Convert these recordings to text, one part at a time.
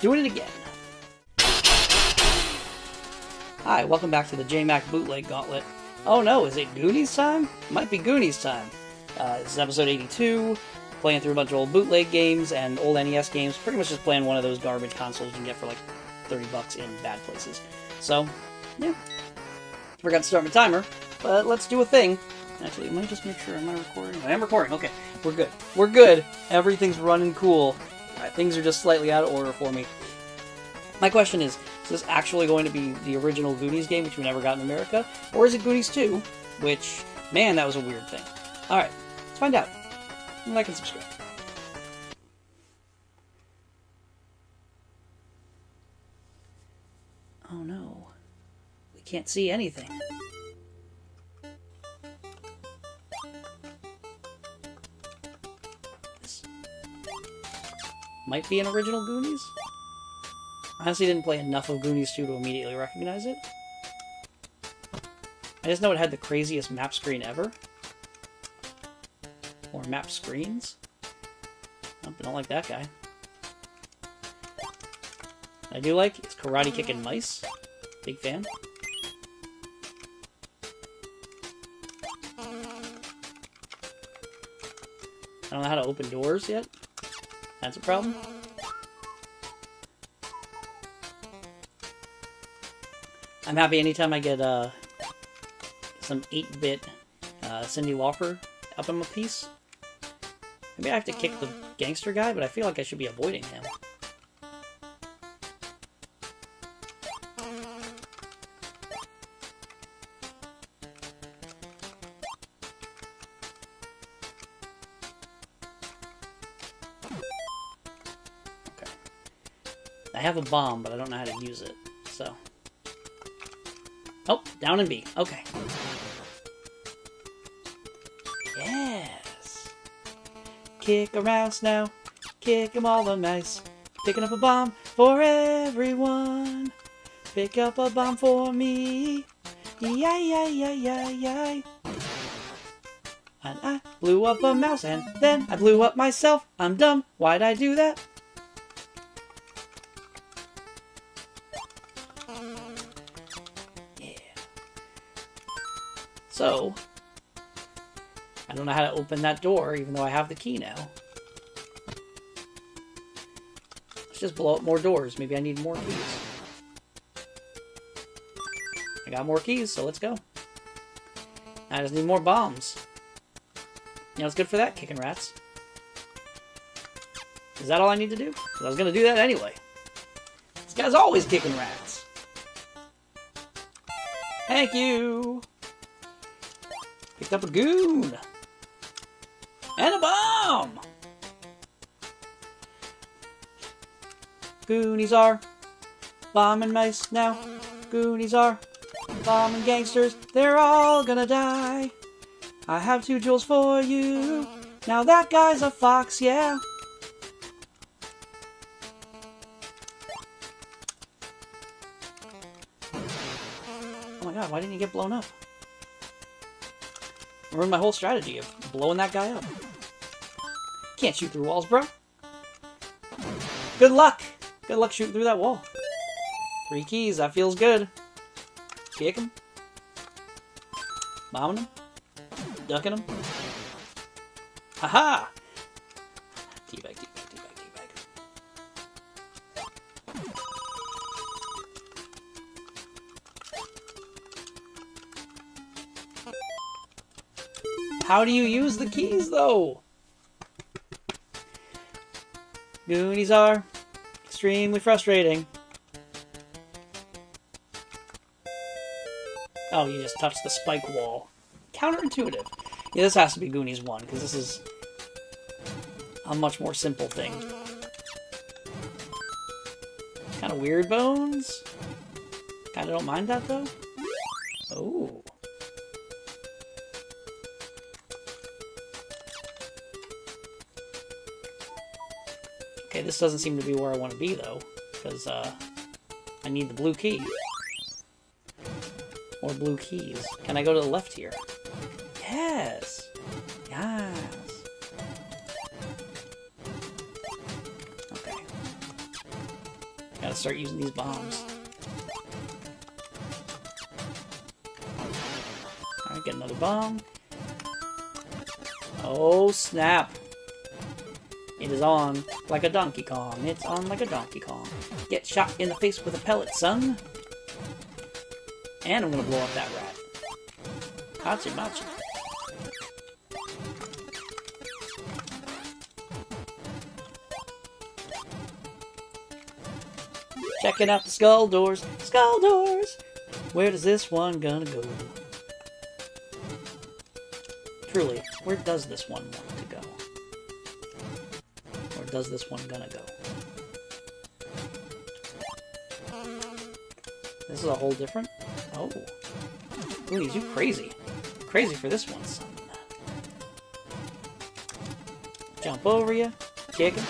Doing it again. Hi, welcome back to the JMaq Bootleg Gauntlet. Oh no, is it Goonies time? Might be Goonies time. Uh, this is episode 82, playing through a bunch of old bootleg games and old NES games, pretty much just playing one of those garbage consoles you can get for like 30 bucks in bad places. So, yeah. Forgot to start my timer, but let's do a thing. Actually, let me just make sure, am I recording? I am recording, okay. We're good. We're good. Everything's running cool. Alright, things are just slightly out of order for me. My question is, is this actually going to be the original Goonies game, which we never got in America? Or is it Goonies 2, which, man, that was a weird thing. Alright, let's find out. Like and subscribe. Oh no. We can't see anything. Might be an original Goonies? I honestly didn't play enough of Goonies 2 to immediately recognize it. I just know it had the craziest map screen ever. Or map screens. I don't like that guy. I do like is Karate Kicking Mice. Big fan. I don't know how to open doors yet. That's a problem. I'm happy anytime I get uh, some 8-bit uh, Cyndi Lauper up in my piece. Maybe I have to kick the gangster guy, but I feel like I should be avoiding him. I have a bomb, but I don't know how to use it, so... Oh, down in B. Okay. Yes. Kick around now. Kick 'em all the nice. Picking up a bomb for everyone. Pick up a bomb for me. Yeah, yeah, yeah, yeah, yeah. And I blew up a mouse and then I blew up myself. I'm dumb. Why'd I do that? So, I don't know how to open that door, even though I have the key now. Let's just blow up more doors. Maybe I need more keys. I got more keys, so let's go. I just need more bombs. You know, it's good for that, kicking rats. Is that all I need to do? I was gonna do that anyway. This guy's always kicking rats. Thank you! Picked up a goon! And a bomb! Goonies are bombing mice now. Goonies are bombing gangsters. They're all gonna die. I have two jewels for you. Now that guy's a fox, yeah. Oh my god, why didn't you get blown up? Ruined my whole strategy of blowing that guy up. Can't shoot through walls, bro. Good luck! Good luck shooting through that wall. Three keys, that feels good. Kick him. Bombing him. Ducking him. Haha! Teabag, teabag, teabag. How do you use the keys, though? Goonies are extremely frustrating. Oh, you just touched the spike wall. Counterintuitive. Yeah, this has to be Goonies 1, because this is a much more simple thing. Kind of weird bones. Kind of don't mind that, though. Okay, this doesn't seem to be where I want to be, though, because uh, I need the blue key. Or blue keys. Can I go to the left here? Yes! Yes! Okay. Gotta start using these bombs. Alright, get another bomb. Oh, snap. It is on like a Donkey Kong. It's on like a Donkey Kong. Get shot in the face with a pellet, son. And I'm gonna blow up that rat. Hachi machi. Checking out the skull doors. Skull doors! Where does this one gonna go? Truly, where does this one go? Does this one gonna go? This is a whole different... Oh. Goonies, you crazy. Crazy for this one, son. Jump over you. Kick him.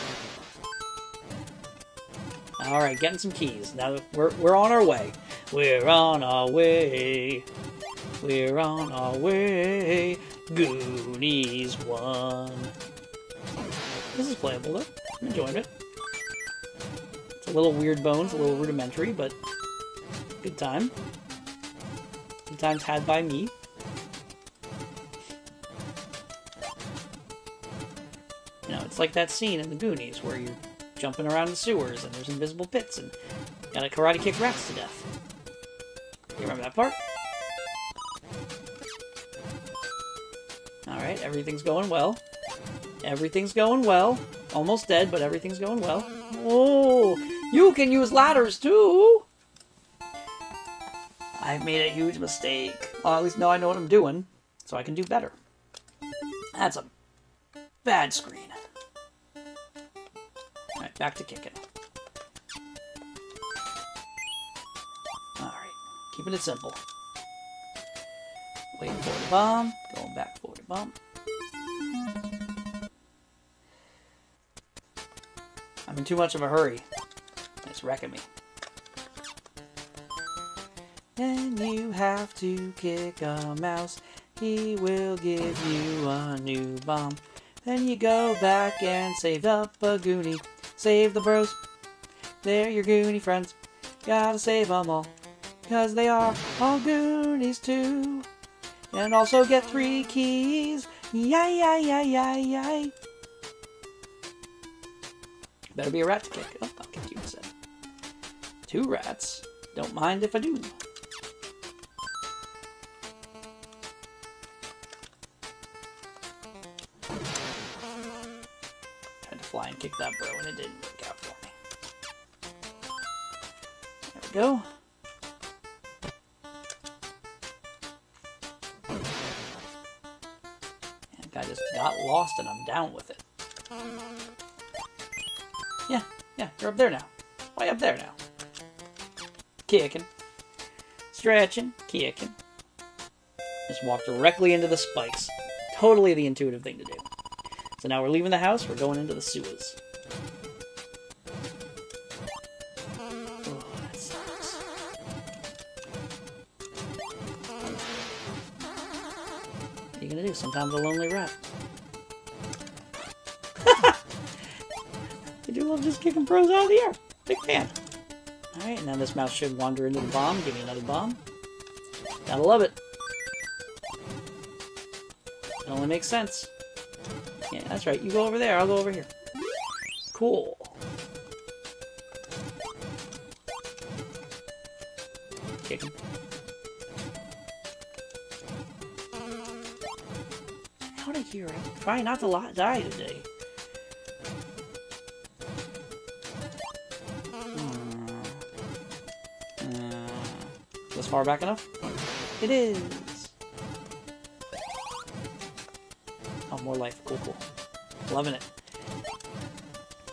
Alright, getting some keys. Now, we're, we're on our way. We're on our way. We're on our way. Goonies 1. This is playable, though. I'm enjoying it. It's a little weird bones, a little rudimentary, but good time. Good times had by me. You know, it's like that scene in the Goonies where you're jumping around the sewers and there's invisible pits and gotta karate kick rats to death. You remember that part? Alright, everything's going well. Everything's going well. Almost dead, but everything's going well. Oh, you can use ladders too! I've made a huge mistake. Well, at least now I know what I'm doing, so I can do better. That's a bad screen. Alright, back to kicking. Alright, keeping it simple. Waiting for the bomb, going back for the bomb. I'm in too much of a hurry. It's wrecking me. Then you have to kick a mouse. He will give you a new bomb. Then you go back and save up a goonie. Save the bros. They're your goonie friends. Gotta save them all. Cause they are all goonies too. And also get three keys. Yay, yay, yay, yay, yay. Better be a rat to kick. Oh, I'll kick you instead. Two rats. Don't mind if I do. Tried to fly and kick that bro and it didn't work out for me. There we go. And I just got lost and I'm down with it. Yeah, you're up there now. Why up there now? Kicking. Stretching. Kicking. Just walk directly into the spikes. Totally the intuitive thing to do. So now we're leaving the house, we're going into the sewers. Oh, that sucks. What are you gonna do? Sometimes a lonely rat. Love just kicking pros out of the air. Big fan. Alright, now this mouse should wander into the bomb. Give me another bomb. Gotta love it. It only makes sense. Yeah, that's right. You go over there, I'll go over here. Cool. Kick him. Out of here. I'm trying not to die today. Far back enough? It is! Oh, more life. Cool, cool. Loving it.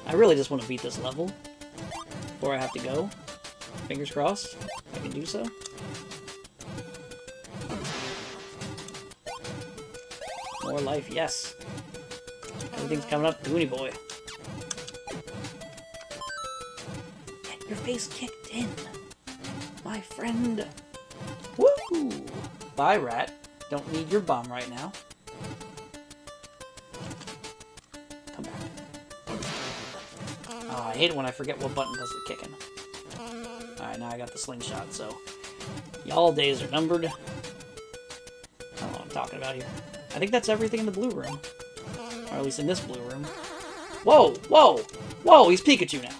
I really just want to beat this level before I have to go. Fingers crossed. I can do so. More life, yes. Everything's coming up, Goonie Boy. Get your face kicked in, my friend. Bye, rat. Don't need your bomb right now. Come back. Oh, I hate it when I forget what button does the kicking. Alright, now I got the slingshot, so y'all days are numbered. I don't know what I'm talking about here. I think that's everything in the blue room. Or at least in this blue room. Whoa! Whoa! Whoa! He's Pikachu now.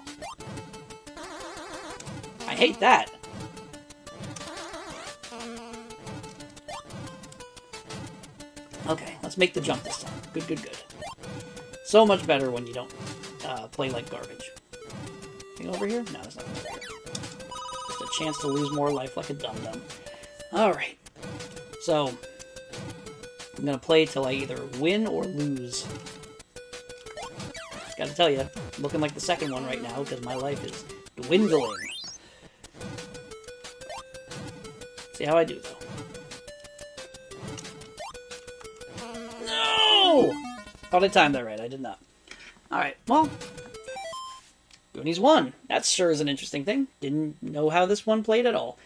I hate that. Let's make the jump this time. Good, good, good. So much better when you don't uh, play like garbage. Anything over here? No, there's nothing over here. Just a chance to lose more life like a dum-dum. Alright. So, I'm gonna play till I either win or lose. Gotta tell you, looking like the second one right now because my life is dwindling. See how I do, though. I timed that right. I did not. Alright, well. Goonies 1. That sure is an interesting thing. Didn't know how this one played at all.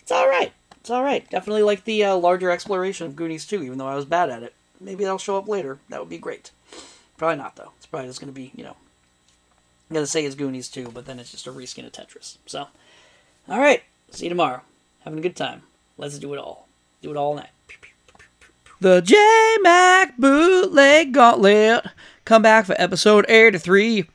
It's alright. It's alright. Definitely like the uh, larger exploration of Goonies 2, even though I was bad at it. Maybe that'll show up later. That would be great. Probably not, though. It's probably just going to be, you know, I'm going to say it's Goonies 2, but then it's just a reskin of Tetris. So, alright. See you tomorrow. Having a good time. Let's do it all. Do it all night. The J Mac Bootleg Gauntlet. Come back for episode 83.